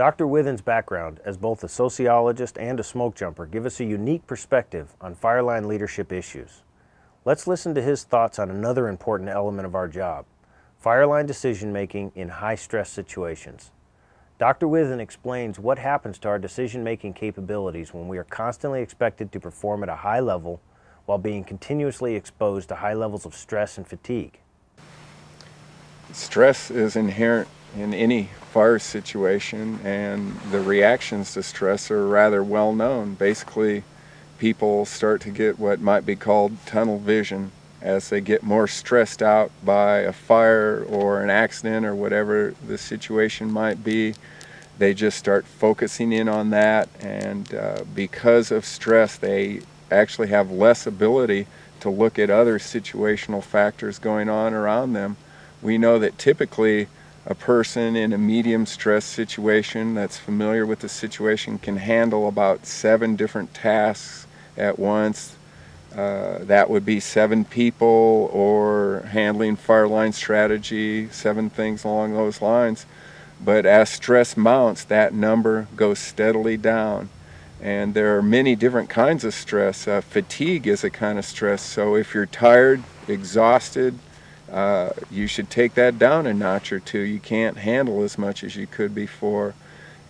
Dr. Withen's background as both a sociologist and a smoke jumper give us a unique perspective on fireline leadership issues. Let's listen to his thoughts on another important element of our job, fireline decision making in high stress situations. Dr. Withen explains what happens to our decision making capabilities when we are constantly expected to perform at a high level while being continuously exposed to high levels of stress and fatigue. Stress is inherent in any fire situation, and the reactions to stress are rather well known. Basically, people start to get what might be called tunnel vision as they get more stressed out by a fire or an accident or whatever the situation might be. They just start focusing in on that, and uh, because of stress, they actually have less ability to look at other situational factors going on around them. We know that typically a person in a medium stress situation that's familiar with the situation can handle about seven different tasks at once. Uh, that would be seven people or handling fire line strategy, seven things along those lines. But as stress mounts, that number goes steadily down. And there are many different kinds of stress. Uh, fatigue is a kind of stress. So if you're tired, exhausted, uh, you should take that down a notch or two. You can't handle as much as you could before.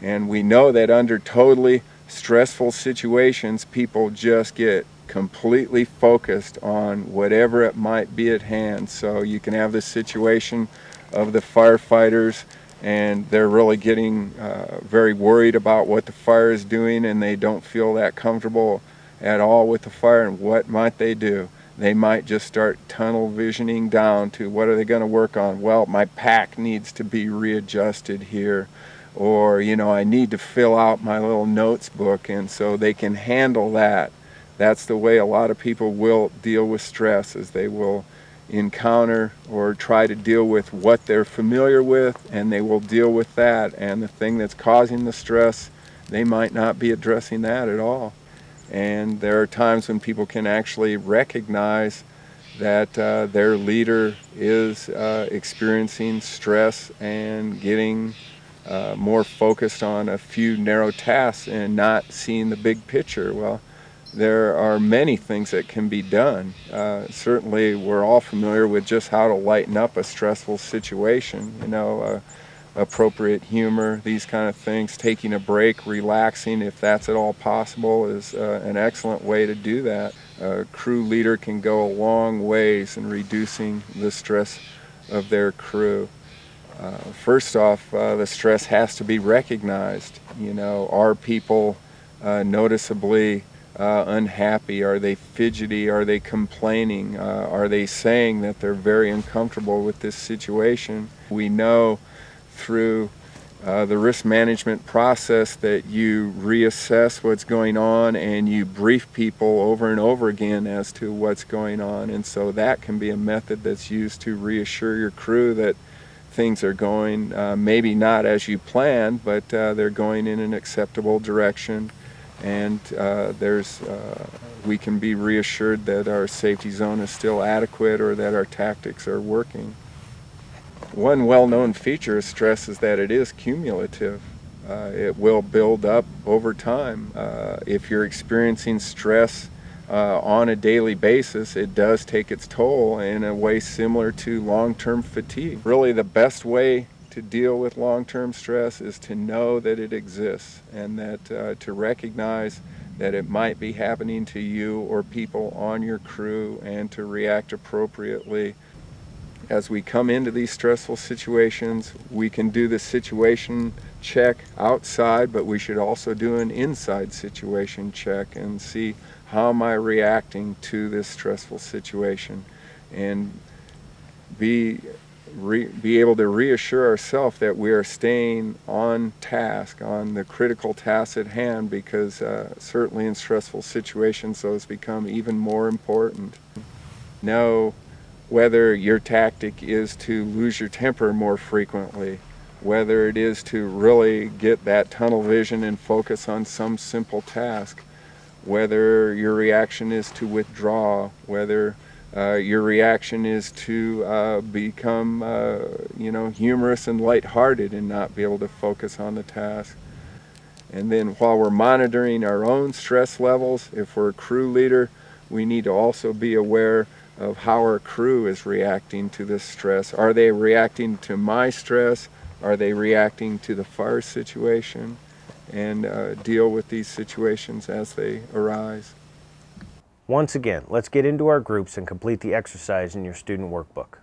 And we know that under totally stressful situations, people just get completely focused on whatever it might be at hand. So you can have the situation of the firefighters and they're really getting uh, very worried about what the fire is doing and they don't feel that comfortable at all with the fire and what might they do they might just start tunnel visioning down to what are they going to work on? Well, my pack needs to be readjusted here or you know I need to fill out my little notes book and so they can handle that. That's the way a lot of people will deal with stress as they will encounter or try to deal with what they're familiar with and they will deal with that and the thing that's causing the stress they might not be addressing that at all. And there are times when people can actually recognize that uh, their leader is uh, experiencing stress and getting uh, more focused on a few narrow tasks and not seeing the big picture. Well, there are many things that can be done. Uh, certainly, we're all familiar with just how to lighten up a stressful situation. You know, uh, appropriate humor, these kind of things. Taking a break, relaxing, if that's at all possible, is uh, an excellent way to do that. A crew leader can go a long ways in reducing the stress of their crew. Uh, first off, uh, the stress has to be recognized. You know, are people uh, noticeably uh, unhappy? Are they fidgety? Are they complaining? Uh, are they saying that they're very uncomfortable with this situation? We know through uh, the risk management process that you reassess what's going on and you brief people over and over again as to what's going on. And so that can be a method that's used to reassure your crew that things are going uh, maybe not as you planned, but uh, they're going in an acceptable direction. And uh, there's, uh, we can be reassured that our safety zone is still adequate or that our tactics are working. One well-known feature of stress is that it is cumulative. Uh, it will build up over time. Uh, if you're experiencing stress uh, on a daily basis, it does take its toll in a way similar to long-term fatigue. Really the best way to deal with long-term stress is to know that it exists and that uh, to recognize that it might be happening to you or people on your crew and to react appropriately as we come into these stressful situations, we can do the situation check outside, but we should also do an inside situation check and see how am I reacting to this stressful situation and be re, be able to reassure ourselves that we are staying on task, on the critical tasks at hand, because uh, certainly in stressful situations those become even more important. Know whether your tactic is to lose your temper more frequently, whether it is to really get that tunnel vision and focus on some simple task, whether your reaction is to withdraw, whether uh, your reaction is to uh, become, uh, you know, humorous and lighthearted and not be able to focus on the task. And then while we're monitoring our own stress levels, if we're a crew leader, we need to also be aware of how our crew is reacting to this stress. Are they reacting to my stress? Are they reacting to the fire situation? And uh, deal with these situations as they arise. Once again, let's get into our groups and complete the exercise in your student workbook.